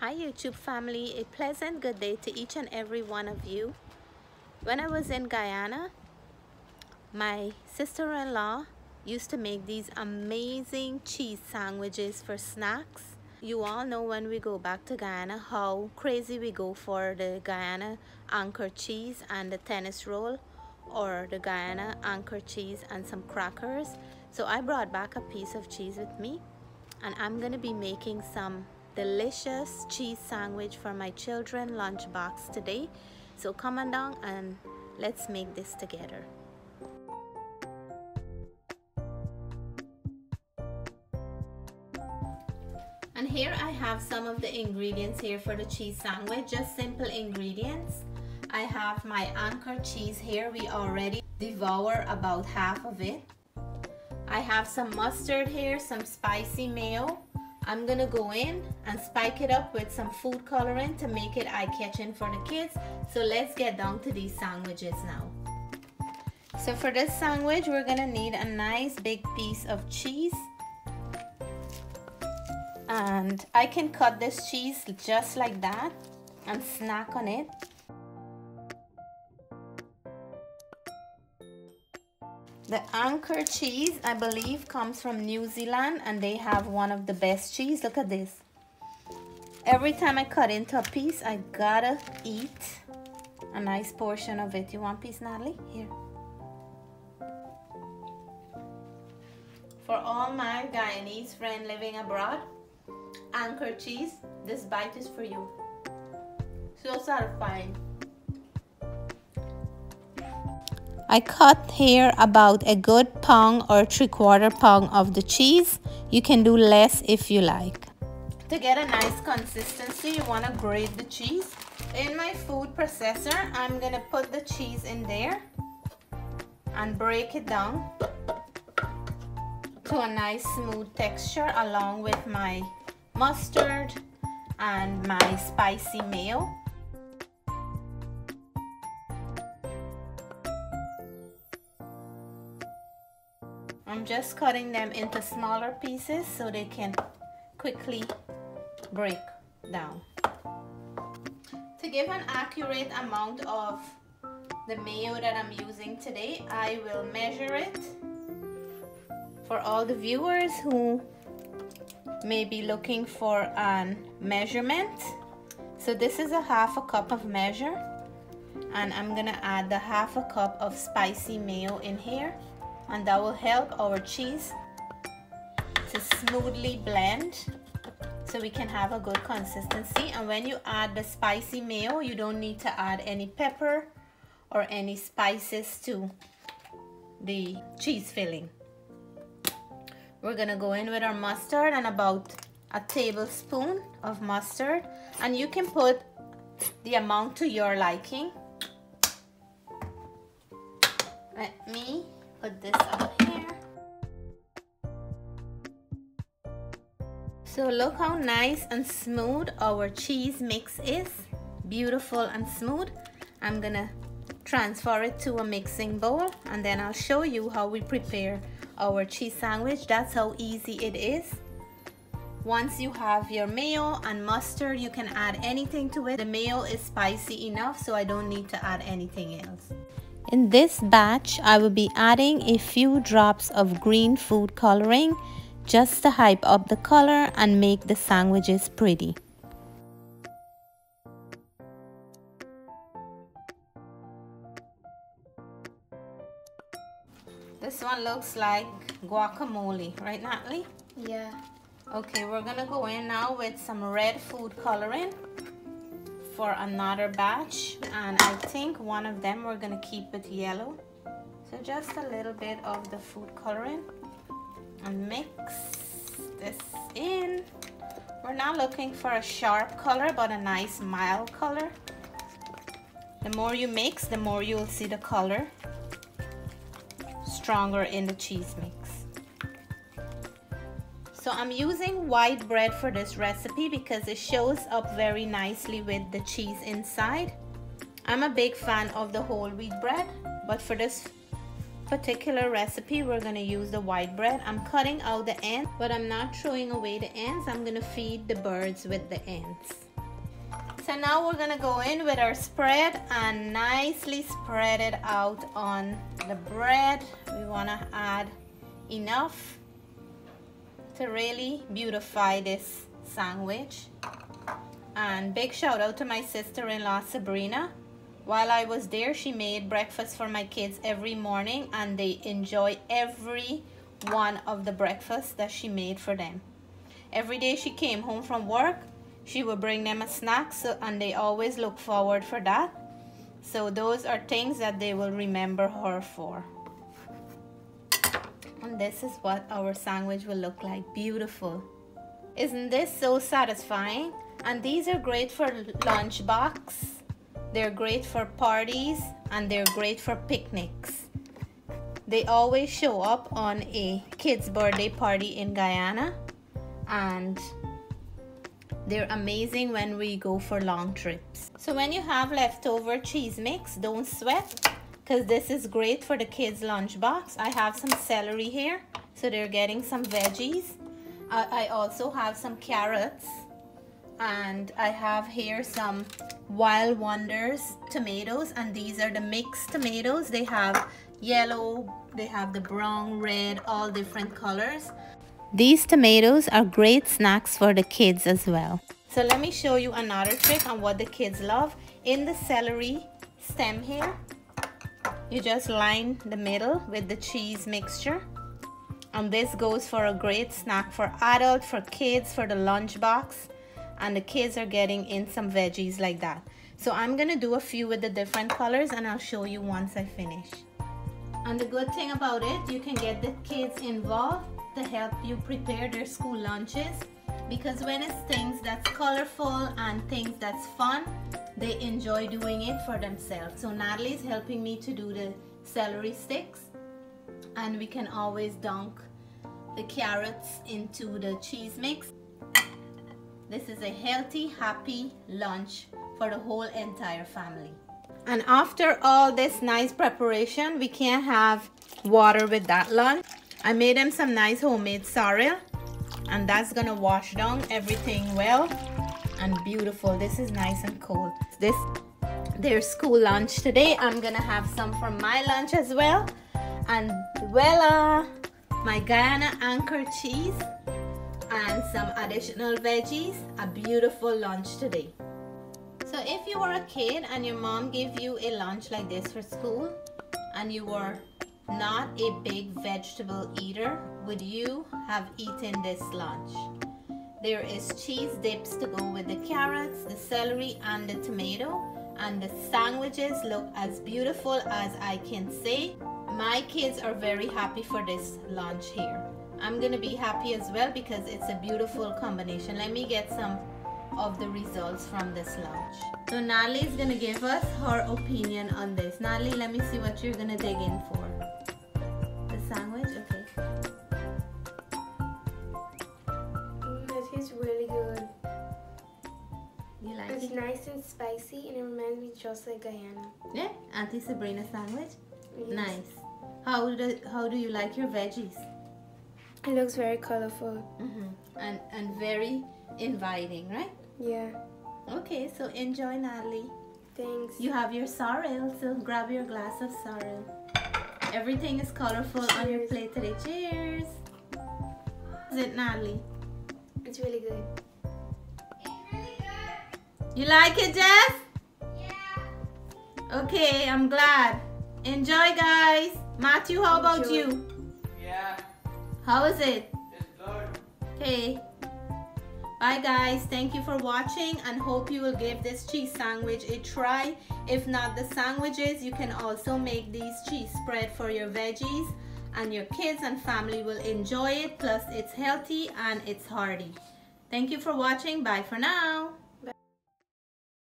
Hi YouTube family, a pleasant good day to each and every one of you. When I was in Guyana, my sister-in-law used to make these amazing cheese sandwiches for snacks. You all know when we go back to Guyana how crazy we go for the Guyana anchor cheese and the tennis roll or the Guyana anchor cheese and some crackers. So I brought back a piece of cheese with me and I'm gonna be making some delicious cheese sandwich for my children lunchbox today. So come on down and let's make this together. And here I have some of the ingredients here for the cheese sandwich, just simple ingredients. I have my anchor cheese here, we already devour about half of it. I have some mustard here, some spicy mayo, I'm gonna go in and spike it up with some food coloring to make it eye-catching for the kids. So let's get down to these sandwiches now. So for this sandwich, we're gonna need a nice big piece of cheese. And I can cut this cheese just like that and snack on it. The Anchor cheese, I believe, comes from New Zealand and they have one of the best cheese. Look at this. Every time I cut into a piece, I gotta eat a nice portion of it. You want piece, Natalie? Here. For all my Guyanese friend living abroad, Anchor cheese, this bite is for you. So satisfying. I cut here about a good pound or three quarter pound of the cheese. You can do less if you like. To get a nice consistency, you want to grate the cheese. In my food processor, I'm going to put the cheese in there and break it down to a nice smooth texture along with my mustard and my spicy mayo. I'm just cutting them into smaller pieces so they can quickly break down. To give an accurate amount of the mayo that I'm using today, I will measure it for all the viewers who may be looking for a measurement. So this is a half a cup of measure and I'm gonna add the half a cup of spicy mayo in here and that will help our cheese to smoothly blend so we can have a good consistency. And when you add the spicy mayo you don't need to add any pepper or any spices to the cheese filling. We're gonna go in with our mustard and about a tablespoon of mustard. And you can put the amount to your liking. Let me put this up here. So look how nice and smooth our cheese mix is. Beautiful and smooth. I'm gonna transfer it to a mixing bowl and then I'll show you how we prepare our cheese sandwich. That's how easy it is. Once you have your mayo and mustard, you can add anything to it. The mayo is spicy enough, so I don't need to add anything else. In this batch, I will be adding a few drops of green food coloring just to hype up the color and make the sandwiches pretty. This one looks like guacamole, right Natalie? Yeah. Okay, we're gonna go in now with some red food coloring for another batch and I think one of them we're gonna keep it yellow. So just a little bit of the food coloring and mix this in. We're not looking for a sharp color but a nice mild color. The more you mix the more you'll see the color stronger in the cheese mix so I'm using white bread for this recipe because it shows up very nicely with the cheese inside. I'm a big fan of the whole wheat bread, but for this particular recipe, we're gonna use the white bread. I'm cutting out the ends, but I'm not throwing away the ends. I'm gonna feed the birds with the ends. So now we're gonna go in with our spread and nicely spread it out on the bread. We wanna add enough to really beautify this sandwich. And big shout out to my sister-in-law Sabrina. While I was there, she made breakfast for my kids every morning and they enjoy every one of the breakfasts that she made for them. Every day she came home from work, she would bring them a snack so, and they always look forward for that. So those are things that they will remember her for. And this is what our sandwich will look like. Beautiful. Isn't this so satisfying? And these are great for lunchbox. They're great for parties and they're great for picnics. They always show up on a kid's birthday party in Guyana and they're amazing when we go for long trips. So when you have leftover cheese mix, don't sweat because this is great for the kids lunchbox. I have some celery here, so they're getting some veggies. I, I also have some carrots and I have here some Wild Wonders tomatoes and these are the mixed tomatoes. They have yellow, they have the brown, red, all different colors. These tomatoes are great snacks for the kids as well. So let me show you another trick on what the kids love. In the celery stem here, you just line the middle with the cheese mixture. And this goes for a great snack for adults for kids for the lunch box and the kids are getting in some veggies like that. So I'm gonna do a few with the different colors and I'll show you once I finish. And the good thing about it you can get the kids involved to help you prepare their school lunches because when it's things that's colorful and things that's fun they enjoy doing it for themselves. So Natalie's helping me to do the celery sticks. And we can always dunk the carrots into the cheese mix. This is a healthy happy lunch for the whole entire family. And after all this nice preparation we can't have water with that lunch. I made them some nice homemade sorrel and that's gonna wash down everything well and beautiful. This is nice and cold. This their school lunch today. I'm gonna have some for my lunch as well. And voila my guyana anchor cheese and some additional veggies. A beautiful lunch today. So if you were a kid and your mom gave you a lunch like this for school and you were not a big vegetable eater, would you have eaten this lunch? There is cheese dips to go with the carrots, the celery and the tomato and the sandwiches look as beautiful as I can say. My kids are very happy for this lunch here. I'm gonna be happy as well because it's a beautiful combination. Let me get some of the results from this lunch. So Natalie is gonna give us her opinion on this. Natalie, let me see what you're gonna dig in for. It's nice and spicy and it reminds me just like Guyana. Yeah, Auntie Sabrina sandwich? Yes. Nice. How do, how do you like your veggies? It looks very colorful. Mm -hmm. And, and very inviting, right? Yeah. Okay, so enjoy, Natalie. Thanks. You have your sorrel, so grab your glass of sorrel. Everything is colorful Cheers. on your plate today. Cheers! Is it, Natalie? It's really good. You like it, Jess? Yeah. Okay, I'm glad. Enjoy, guys. Matthew, how about Enjoy. you? Yeah. How is it? It's good. Okay. Bye guys, thank you for watching and hope you will give this cheese sandwich a try. If not the sandwiches, you can also make these cheese spread for your veggies and your kids and family will enjoy it. Plus it's healthy and it's hearty. Thank you for watching. Bye for now.